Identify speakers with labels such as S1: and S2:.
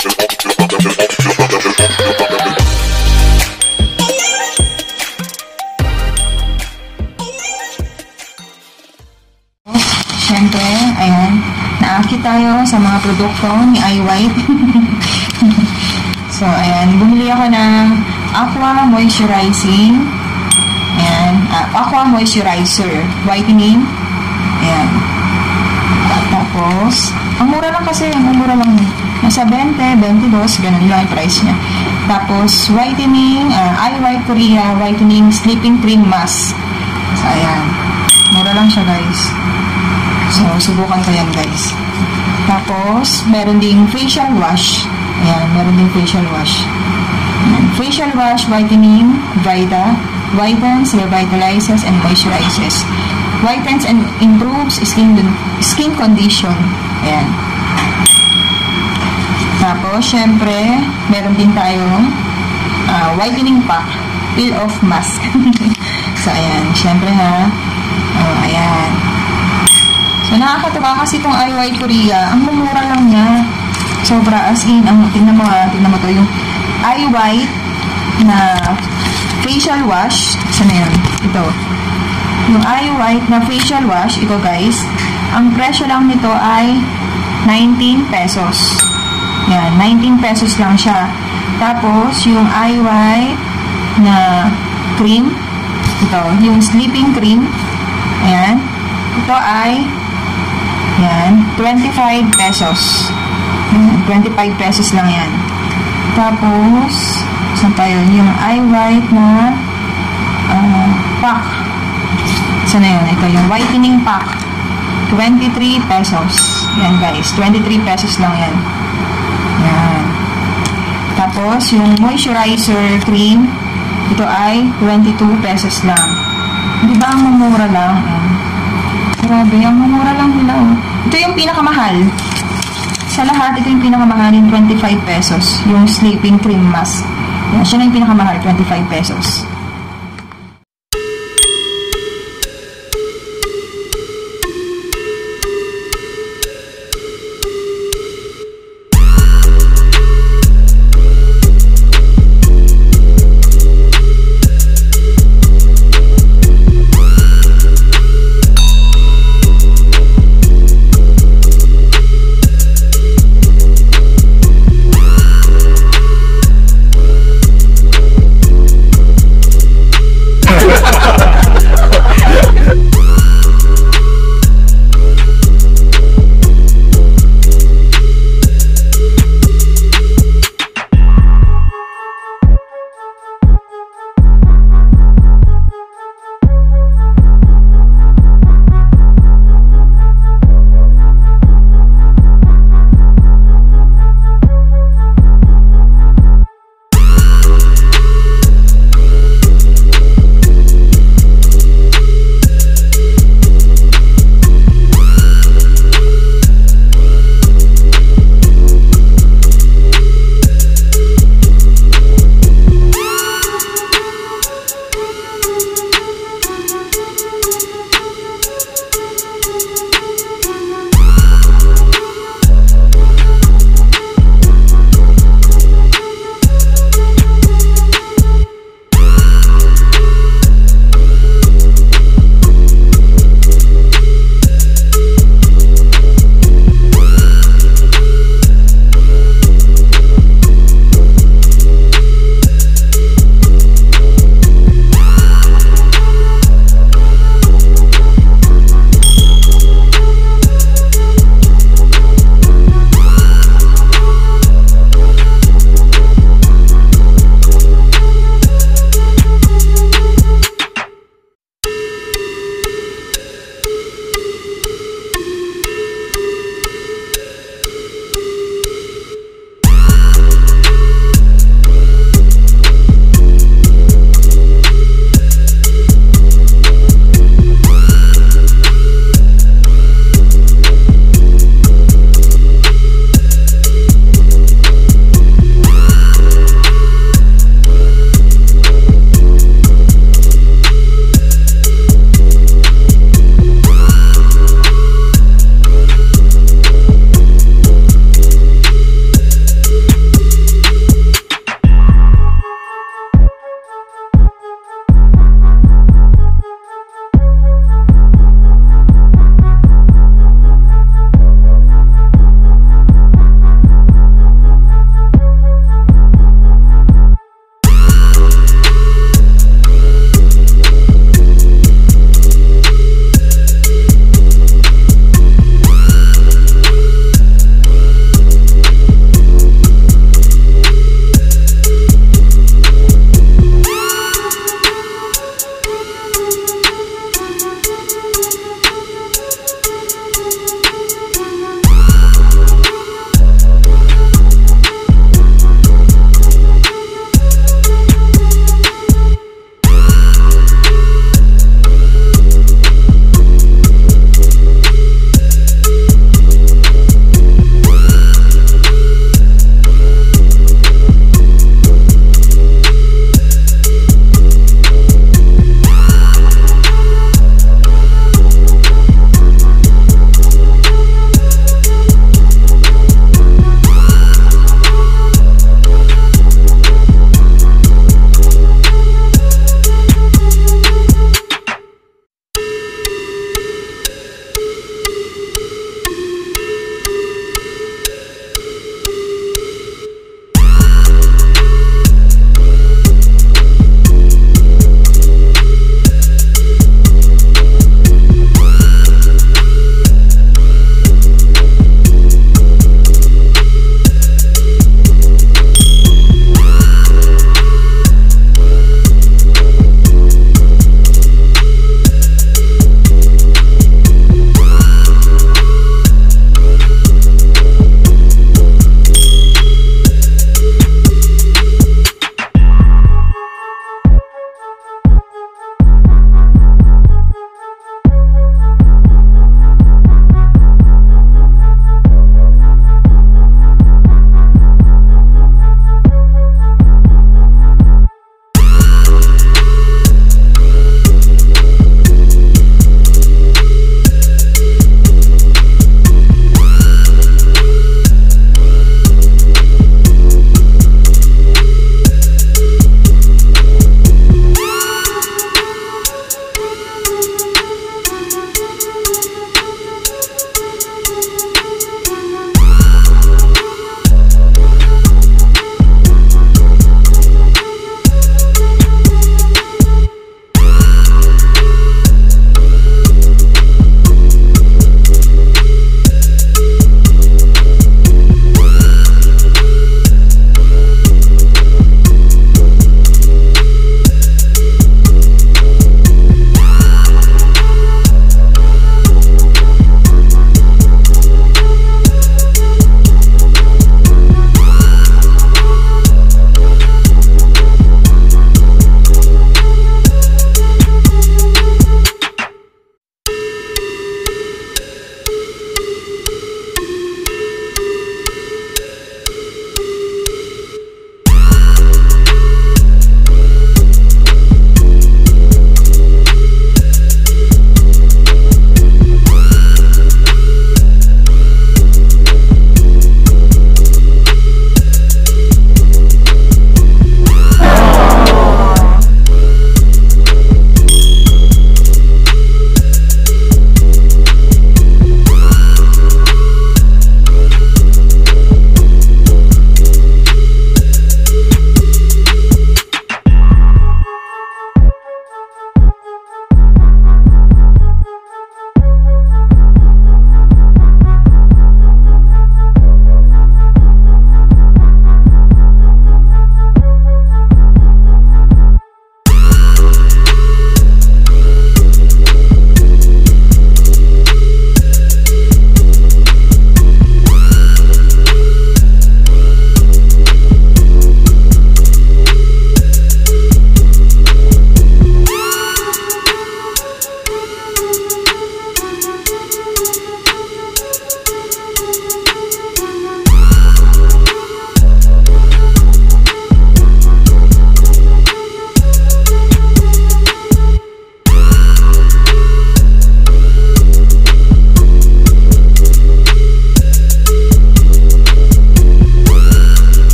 S1: Siyempre, ayan, naakit tayo sa mga produkto ni iWhite. so, ayan, bumili ako ng Aqua Moisturizing. Ayan, ah, Aqua Moisturizer, whitening. Ayan. Tapos, ang mura lang kasi, ang mura lang. Nasa 20, 22, ganun lang yung price niya. Tapos, whitening, uh, iWhite Korea Whitening Sleeping Cream Mask. So, ayan. Mura lang siya, guys. So, subukan ko yan, guys. Tapos, meron ding facial wash. Ayan, meron ding facial wash. Ayan, facial wash, whitening, Vita, whitens, revitalizes, and moisturizes. Whitens and improves skin skin condition. Ayan. Syempre, meron din tayong uh, whitening pack, peel-off mask. so, ayan. Syempre, ha. Oh, ayan. So, nakakatawa kasi itong IY Korea, ang mumura lang niya. Sobra, as in, ang, tingnan mo ha, tingnan mo to, yung IY na facial wash, saan na yan? Ito. Yung IY na facial wash, ito guys, ang presyo lang nito ay 19 pesos. Yan, 19 pesos lang siya. Tapos, yung IY na cream, ito, yung sleeping cream, ayan, ito ay yan, 25 pesos. Yan, 25 pesos lang yan. Tapos, saan yun? Yung eye white na uh, pack. Saan na yun? Ito, yung whitening pack. 23 pesos. Yan guys, 23 pesos lang yan. Yan. Tapos, yung moisturizer cream, ito ay 22 pesos lang. Di ba ang mamura lang? Grabe, ang mamura lang nila. Oh. Ito yung pinakamahal. Sa lahat, ito yung pinakamahal yung 25 pesos. Yung sleeping cream mask. Yan, siya na yung pinakamahal, 25 pesos.